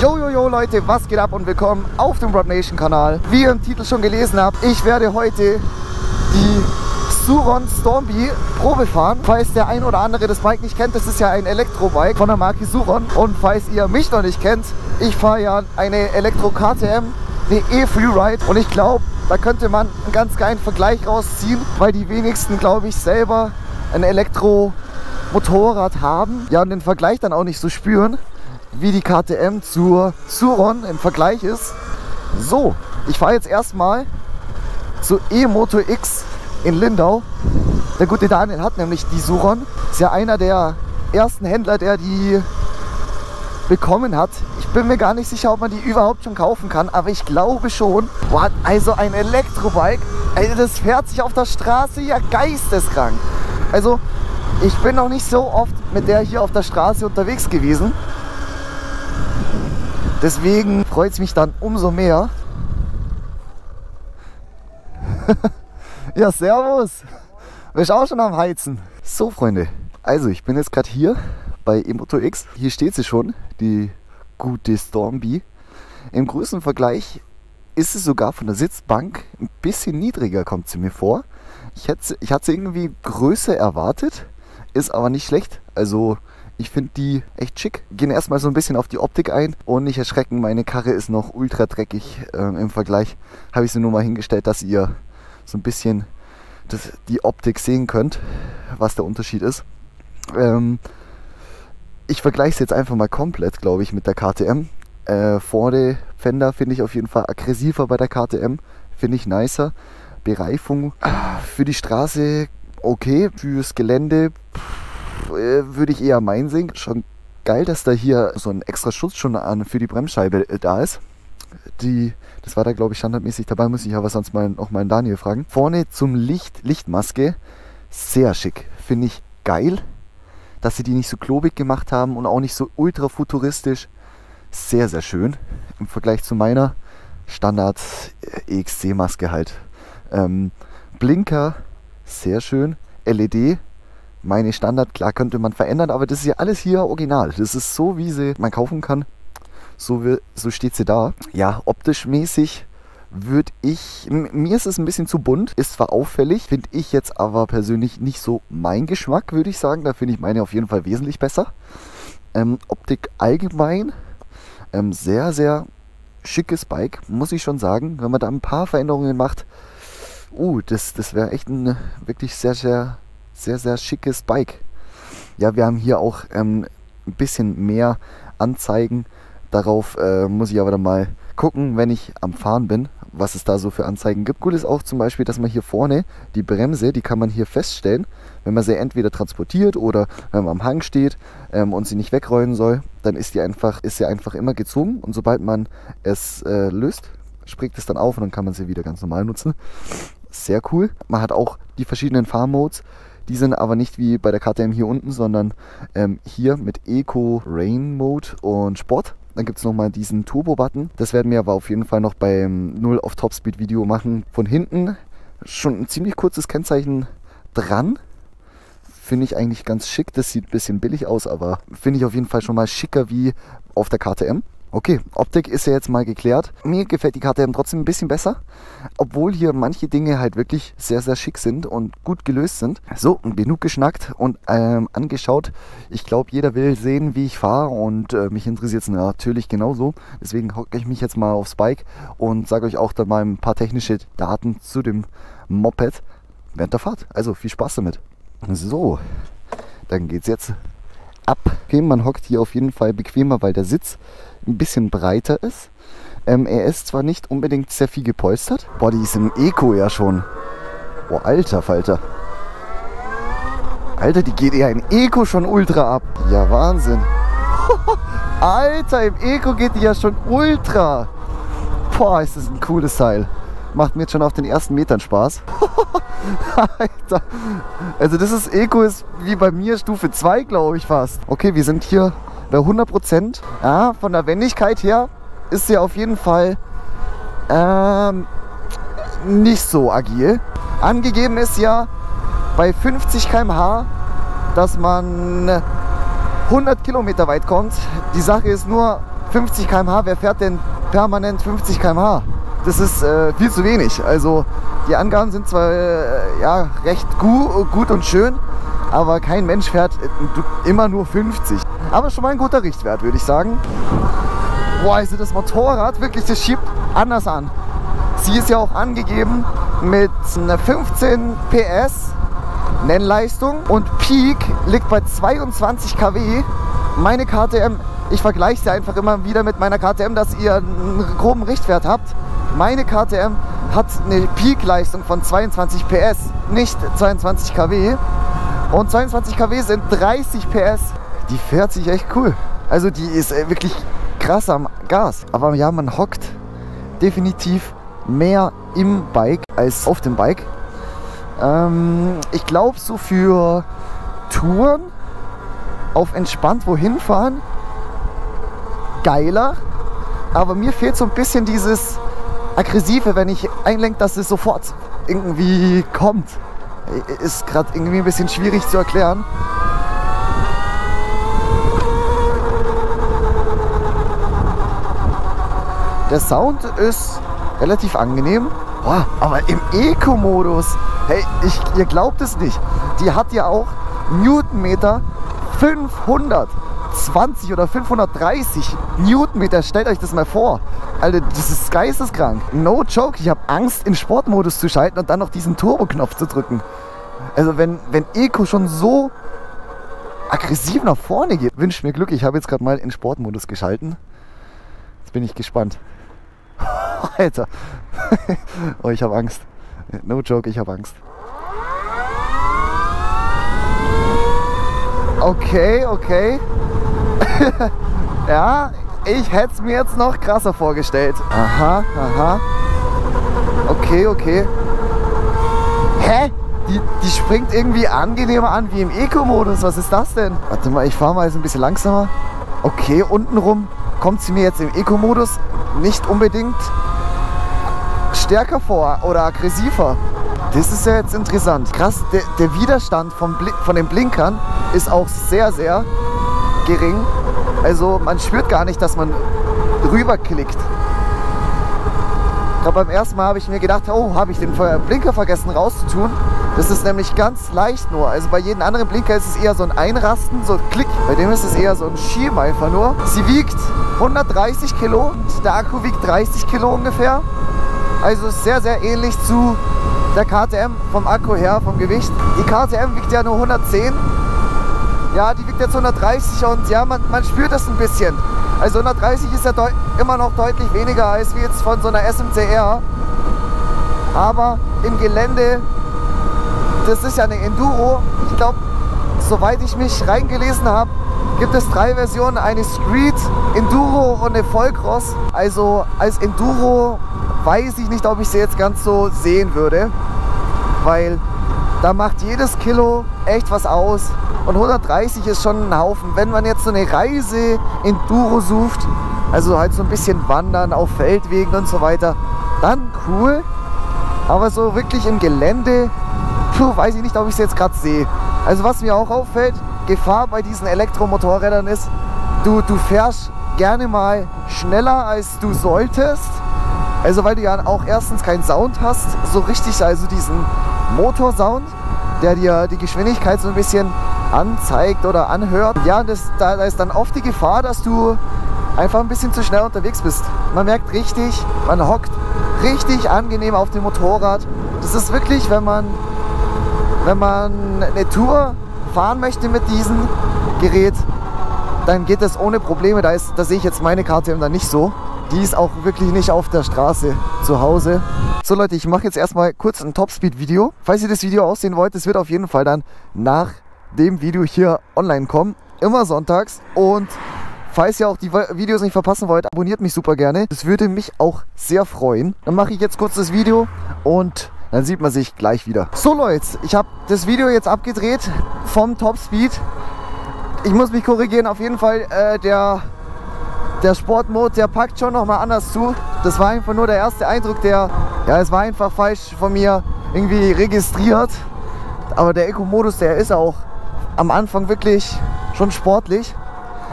Yo, yo, yo, Leute, was geht ab und willkommen auf dem Rod Nation Kanal. Wie ihr im Titel schon gelesen habt, ich werde heute die Suron Stormby Probe fahren. Falls der ein oder andere das Bike nicht kennt, das ist ja ein Elektrobike von der Marke Suron. Und falls ihr mich noch nicht kennt, ich fahre ja eine Elektro KTM, eine E-Freeride. Und ich glaube, da könnte man einen ganz geilen Vergleich rausziehen, weil die wenigsten, glaube ich, selber ein Elektromotorrad haben. Ja, und den Vergleich dann auch nicht so spüren wie die KTM zur Suron im Vergleich ist. So, ich fahre jetzt erstmal zu E-Moto X in Lindau. Der gute Daniel hat nämlich die Suron. Ist ja einer der ersten Händler, der die bekommen hat. Ich bin mir gar nicht sicher, ob man die überhaupt schon kaufen kann, aber ich glaube schon. Boah, also ein Elektrobike, also das fährt sich auf der Straße ja geisteskrank. Also ich bin noch nicht so oft mit der hier auf der Straße unterwegs gewesen. Deswegen freut es mich dann umso mehr. ja, servus. Bist auch schon am Heizen. So, Freunde. Also, ich bin jetzt gerade hier bei Emoto X. Hier steht sie schon, die gute Stormby. Im Größenvergleich ist sie sogar von der Sitzbank ein bisschen niedriger, kommt sie mir vor. Ich, ich hatte sie irgendwie größer erwartet, ist aber nicht schlecht. Also ich finde die echt schick. Gehen erstmal so ein bisschen auf die Optik ein und nicht erschrecken, meine Karre ist noch ultra dreckig. Ähm, Im Vergleich habe ich sie nur mal hingestellt, dass ihr so ein bisschen das, die Optik sehen könnt, was der Unterschied ist. Ähm, ich vergleiche es jetzt einfach mal komplett, glaube ich, mit der KTM. Äh, vorne Fender finde ich auf jeden Fall aggressiver bei der KTM, finde ich nicer. Bereifung für die Straße okay, fürs Gelände pff, würde ich eher meinen sehen. Schon geil, dass da hier so ein extra Schutz schon an für die Bremsscheibe äh, da ist. Die, das war da glaube ich standardmäßig dabei, muss ich aber sonst mal auch mal Daniel fragen. Vorne zum Licht, Lichtmaske, sehr schick. Finde ich geil, dass sie die nicht so klobig gemacht haben und auch nicht so ultra futuristisch. Sehr, sehr schön im Vergleich zu meiner Standard äh, EXC-Maske halt. Ähm, Blinker, sehr schön. LED, meine Standard, klar könnte man verändern, aber das ist ja alles hier original. Das ist so, wie sie man kaufen kann. So, wie, so steht sie da. Ja, optisch mäßig würde ich, mir ist es ein bisschen zu bunt, ist zwar auffällig, finde ich jetzt aber persönlich nicht so mein Geschmack, würde ich sagen. Da finde ich meine auf jeden Fall wesentlich besser. Ähm, Optik allgemein, ähm, sehr, sehr schickes Bike, muss ich schon sagen. Wenn man da ein paar Veränderungen macht, uh, das, das wäre echt ein wirklich sehr, sehr sehr, sehr schickes Bike. Ja, wir haben hier auch ähm, ein bisschen mehr Anzeigen. Darauf äh, muss ich aber dann mal gucken, wenn ich am Fahren bin, was es da so für Anzeigen gibt. Gut ist auch zum Beispiel, dass man hier vorne die Bremse, die kann man hier feststellen, wenn man sie entweder transportiert oder wenn man am Hang steht ähm, und sie nicht wegrollen soll, dann ist, die einfach, ist sie einfach immer gezogen und sobald man es äh, löst, springt es dann auf und dann kann man sie wieder ganz normal nutzen. Sehr cool. Man hat auch die verschiedenen Fahrmodes. Die sind aber nicht wie bei der KTM hier unten, sondern ähm, hier mit Eco Rain Mode und Sport. Dann gibt es nochmal diesen Turbo-Button. Das werden wir aber auf jeden Fall noch beim 0 auf Topspeed Video machen. Von hinten schon ein ziemlich kurzes Kennzeichen dran. Finde ich eigentlich ganz schick. Das sieht ein bisschen billig aus, aber finde ich auf jeden Fall schon mal schicker wie auf der KTM. Okay, Optik ist ja jetzt mal geklärt. Mir gefällt die KTM trotzdem ein bisschen besser, obwohl hier manche Dinge halt wirklich sehr, sehr schick sind und gut gelöst sind. So, genug geschnackt und ähm, angeschaut. Ich glaube, jeder will sehen, wie ich fahre und äh, mich interessiert es natürlich genauso. Deswegen hocke ich mich jetzt mal aufs Bike und sage euch auch dann mal ein paar technische Daten zu dem Moped während der Fahrt. Also viel Spaß damit. So, dann geht's jetzt ab. Okay, man hockt hier auf jeden Fall bequemer, weil der Sitz ein bisschen breiter ist. Ähm, er ist zwar nicht unbedingt sehr viel gepolstert. Boah, die ist im Eco ja schon. Boah, alter Falter. Alter, die geht eher in Eco schon ultra ab. Ja, Wahnsinn. Alter, im Eco geht die ja schon ultra. Boah, ist das ein cooles Teil. Macht mir jetzt schon auf den ersten Metern Spaß. Alter. Also das ist Eco ist wie bei mir Stufe 2, glaube ich fast. Okay, wir sind hier bei 100 Prozent. Ja, von der Wendigkeit her ist sie auf jeden Fall ähm, nicht so agil. Angegeben ist ja bei 50 km/h, dass man 100 Kilometer weit kommt. Die Sache ist nur, 50 km/h. Wer fährt denn permanent 50 km/h? Das ist äh, viel zu wenig. Also die Angaben sind zwar äh, ja, recht gu gut und schön, aber kein Mensch fährt äh, immer nur 50. Aber schon mal ein guter Richtwert, würde ich sagen. Boah, also das Motorrad, wirklich, das schiebt anders an. Sie ist ja auch angegeben mit einer 15 PS Nennleistung und Peak liegt bei 22 kW. Meine KTM, ich vergleiche sie einfach immer wieder mit meiner KTM, dass ihr einen groben Richtwert habt. Meine KTM hat eine Peak-Leistung von 22 PS, nicht 22 kW. Und 22 kW sind 30 PS. Die fährt sich echt cool. Also die ist äh, wirklich krass am Gas. Aber ja, man hockt definitiv mehr im Bike als auf dem Bike. Ähm, ich glaube, so für Touren auf entspannt wohin fahren, geiler. Aber mir fehlt so ein bisschen dieses Aggressive, wenn ich einlenke, dass es sofort irgendwie kommt. Ist gerade irgendwie ein bisschen schwierig zu erklären. Der Sound ist relativ angenehm. Boah, aber im Eco-Modus, hey, ich, ihr glaubt es nicht. Die hat ja auch Newtonmeter 520 oder 530 Newtonmeter. Stellt euch das mal vor. Alter, das ist geisteskrank. No joke, ich habe Angst, in Sportmodus zu schalten und dann noch diesen Turbo-Knopf zu drücken. Also wenn, wenn Eco schon so aggressiv nach vorne geht, wünscht mir Glück. Ich habe jetzt gerade mal in Sportmodus geschalten. Jetzt bin ich gespannt. Alter. oh, ich habe Angst. No joke, ich habe Angst. Okay, okay. ja, ich hätte es mir jetzt noch krasser vorgestellt. Aha, aha. Okay, okay. Hä? Die, die springt irgendwie angenehmer an wie im Eco-Modus. Was ist das denn? Warte mal, ich fahre mal jetzt ein bisschen langsamer. Okay, untenrum kommt sie mir jetzt im Eco-Modus nicht unbedingt stärker vor oder aggressiver. Das ist ja jetzt interessant. Krass, der, der Widerstand vom von den Blinkern ist auch sehr, sehr gering. Also man spürt gar nicht, dass man rüberklickt. Gerade beim ersten Mal habe ich mir gedacht, oh, habe ich den Blinker vergessen rauszutun. Das ist nämlich ganz leicht nur. Also bei jedem anderen Blinker ist es eher so ein Einrasten, so ein Klick. Bei dem ist es eher so ein Schieben einfach nur. Sie wiegt 130 Kilo und der Akku wiegt 30 Kilo ungefähr. Also sehr, sehr ähnlich zu der KTM vom Akku her, vom Gewicht. Die KTM wiegt ja nur 110. Ja, die wiegt jetzt 130 und ja, man, man spürt das ein bisschen. Also 130 ist ja immer noch deutlich weniger als wie jetzt von so einer SMCR. Aber im Gelände, das ist ja eine Enduro. Ich glaube, soweit ich mich reingelesen habe, gibt es drei Versionen, eine Street, Enduro und eine Vollcross. Also als Enduro weiß ich nicht, ob ich sie jetzt ganz so sehen würde, weil da macht jedes Kilo echt was aus. Und 130 ist schon ein Haufen. Wenn man jetzt so eine Reise Enduro sucht, also halt so ein bisschen wandern auf Feldwegen und so weiter, dann cool. Aber so wirklich im Gelände, puh, weiß ich nicht, ob ich es jetzt gerade sehe. Also was mir auch auffällt, Gefahr bei diesen Elektromotorrädern ist, du, du fährst gerne mal schneller als du solltest also weil du ja auch erstens keinen Sound hast, so richtig, also diesen Motorsound, der dir die Geschwindigkeit so ein bisschen anzeigt oder anhört. Ja, das, da, da ist dann oft die Gefahr, dass du einfach ein bisschen zu schnell unterwegs bist. Man merkt richtig, man hockt richtig angenehm auf dem Motorrad. Das ist wirklich, wenn man, wenn man eine Tour fahren möchte mit diesem Gerät, dann geht das ohne Probleme. Da, ist, da sehe ich jetzt meine KTM dann nicht so. Die ist auch wirklich nicht auf der Straße zu Hause. So Leute, ich mache jetzt erstmal kurz ein Topspeed-Video. Falls ihr das Video aussehen wollt, es wird auf jeden Fall dann nach dem Video hier online kommen. Immer sonntags. Und falls ihr auch die Videos nicht verpassen wollt, abonniert mich super gerne. Das würde mich auch sehr freuen. Dann mache ich jetzt kurz das Video und dann sieht man sich gleich wieder. So Leute, ich habe das Video jetzt abgedreht vom Topspeed. Ich muss mich korrigieren, auf jeden Fall äh, der der Sportmode, der packt schon nochmal anders zu. Das war einfach nur der erste Eindruck, der, ja, es war einfach falsch von mir irgendwie registriert. Aber der Eco-Modus, der ist auch am Anfang wirklich schon sportlich.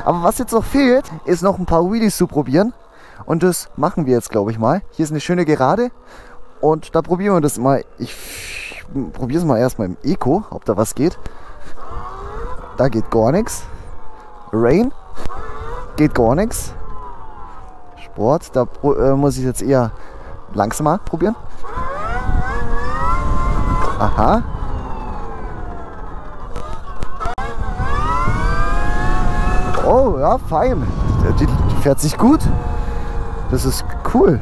Aber was jetzt noch fehlt, ist noch ein paar Wheelies zu probieren. Und das machen wir jetzt, glaube ich mal. Hier ist eine schöne Gerade. Und da probieren wir das mal. Ich probiere es mal erstmal im Eco, ob da was geht. Da geht gar nichts. Rain geht gar nichts. Sport, da äh, muss ich jetzt eher langsamer probieren. Aha. Oh, ja, fein. Die, die fährt sich gut. Das ist cool.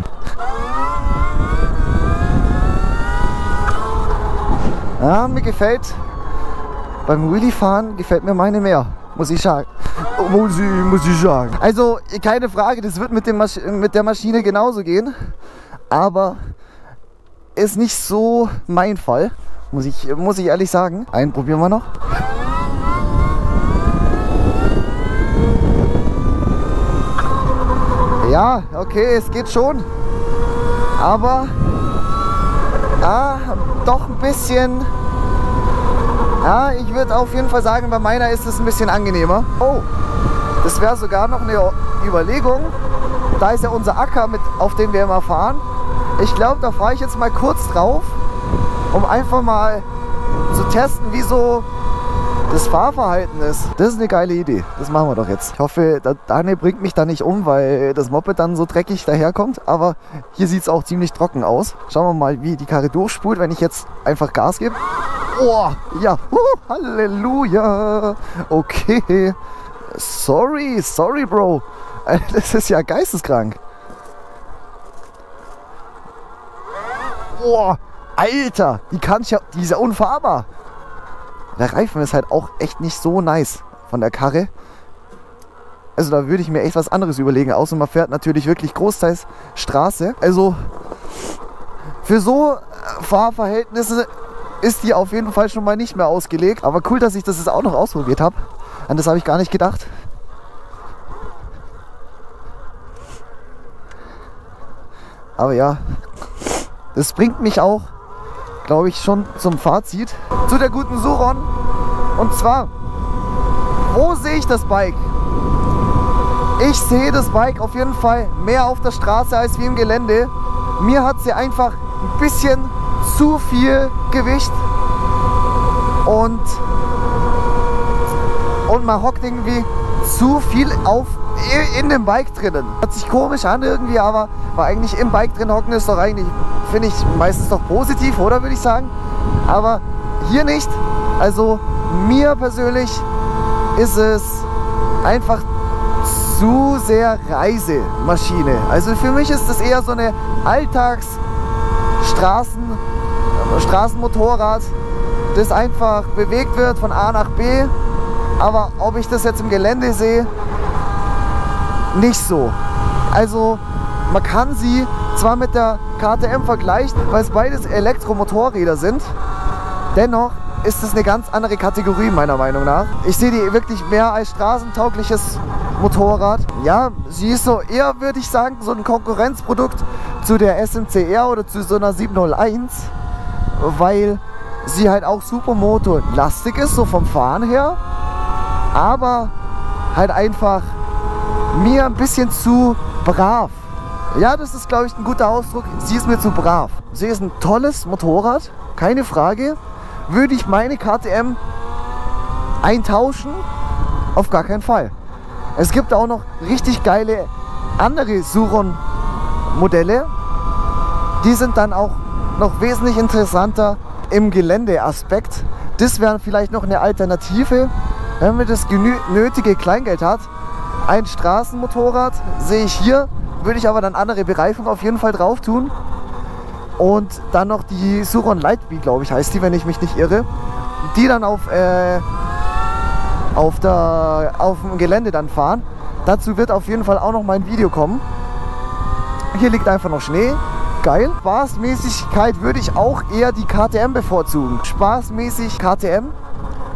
Ja, mir gefällt beim Wheelie fahren gefällt mir meine mehr, muss ich sagen. Muss ich, muss ich sagen. Also, keine Frage, das wird mit, dem Masch mit der Maschine genauso gehen. Aber ist nicht so mein Fall, muss ich, muss ich ehrlich sagen. Einen probieren wir noch. Ja, okay, es geht schon. Aber ja, doch ein bisschen. Ja, ich würde auf jeden Fall sagen, bei meiner ist es ein bisschen angenehmer. Oh, das wäre sogar noch eine Überlegung. Da ist ja unser Acker, mit, auf dem wir immer fahren. Ich glaube, da fahre ich jetzt mal kurz drauf, um einfach mal zu testen, wie so das Fahrverhalten ist. Das ist eine geile Idee. Das machen wir doch jetzt. Ich hoffe, Daniel bringt mich da nicht um, weil das Moped dann so dreckig daherkommt. Aber hier sieht es auch ziemlich trocken aus. Schauen wir mal, wie die Karre durchspult, wenn ich jetzt einfach Gas gebe. Oh, ja. Uh, Halleluja. Okay. Sorry, sorry, Bro. Das ist ja geisteskrank. Boah, Alter, die kann ich ja, die ist ja unfahrbar. Der Reifen ist halt auch echt nicht so nice von der Karre. Also da würde ich mir echt was anderes überlegen. Außer man fährt natürlich wirklich großteils Straße. Also für so äh, Fahrverhältnisse ist die auf jeden Fall schon mal nicht mehr ausgelegt. Aber cool, dass ich das jetzt auch noch ausprobiert habe. An das habe ich gar nicht gedacht. Aber ja, das bringt mich auch glaube ich, schon zum Fazit. Zu der guten Suron. Und zwar, wo sehe ich das Bike? Ich sehe das Bike auf jeden Fall mehr auf der Straße als wie im Gelände. Mir hat sie einfach ein bisschen zu viel Gewicht und, und man hockt irgendwie zu viel auf in dem Bike drinnen. Hört sich komisch an irgendwie, aber war eigentlich im Bike drin hocken ist doch eigentlich, finde ich, meistens doch positiv, oder würde ich sagen. Aber hier nicht. Also mir persönlich ist es einfach zu sehr Reisemaschine. Also für mich ist das eher so eine Alltagsstraßen, Straßenmotorrad, das einfach bewegt wird von A nach B. Aber ob ich das jetzt im Gelände sehe, nicht so. Also man kann sie zwar mit der KTM vergleichen, weil es beides Elektromotorräder sind, dennoch ist es eine ganz andere Kategorie meiner Meinung nach. Ich sehe die wirklich mehr als straßentaugliches Motorrad. Ja, sie ist so eher, würde ich sagen, so ein Konkurrenzprodukt zu der SMCR oder zu so einer 701, weil sie halt auch Supermoto lastig ist, so vom Fahren her, aber halt einfach mir ein bisschen zu brav. Ja, das ist, glaube ich, ein guter Ausdruck. Sie ist mir zu brav. Sie ist ein tolles Motorrad, keine Frage. Würde ich meine KTM eintauschen? Auf gar keinen Fall. Es gibt auch noch richtig geile andere Suron-Modelle. Die sind dann auch noch wesentlich interessanter im Geländeaspekt. Das wäre vielleicht noch eine Alternative, wenn man das nötige Kleingeld hat, ein Straßenmotorrad sehe ich hier, würde ich aber dann andere Bereifung auf jeden Fall drauf tun. Und dann noch die Suron Lightbee, glaube ich, heißt die, wenn ich mich nicht irre. Die dann auf, äh, auf, der, auf dem Gelände dann fahren. Dazu wird auf jeden Fall auch noch mein Video kommen. Hier liegt einfach noch Schnee. Geil. Spaßmäßigkeit würde ich auch eher die KTM bevorzugen. Spaßmäßig KTM.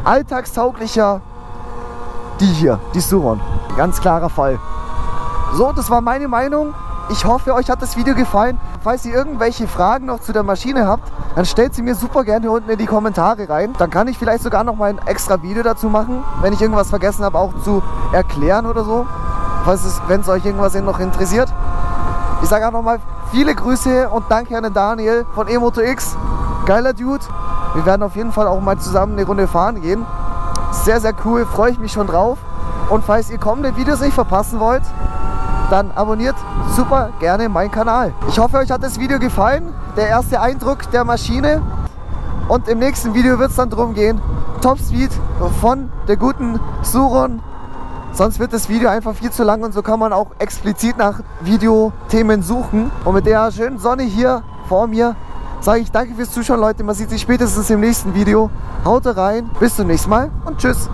Alltagstauglicher die hier, die Suron. Ganz klarer Fall. So, das war meine Meinung Ich hoffe, euch hat das Video gefallen. Falls ihr irgendwelche Fragen noch zu der Maschine habt, dann stellt sie mir super gerne hier unten in die Kommentare rein. Dann kann ich vielleicht sogar noch mal ein extra Video dazu machen, wenn ich irgendwas vergessen habe, auch zu erklären oder so. Wenn es euch irgendwas noch interessiert. Ich sage auch nochmal viele Grüße und danke an den Daniel von Emoto X. Geiler Dude. Wir werden auf jeden Fall auch mal zusammen eine Runde fahren gehen. Sehr, sehr cool, freue ich mich schon drauf. Und falls ihr kommende Videos nicht verpassen wollt, dann abonniert super gerne meinen Kanal. Ich hoffe, euch hat das Video gefallen. Der erste Eindruck der Maschine. Und im nächsten Video wird es dann darum gehen, Topspeed von der guten Suron. Sonst wird das Video einfach viel zu lang und so kann man auch explizit nach Videothemen suchen. Und mit der schönen Sonne hier vor mir sage ich danke fürs Zuschauen, Leute. Man sieht sich spätestens im nächsten Video. Haut rein, bis zum nächsten Mal und tschüss.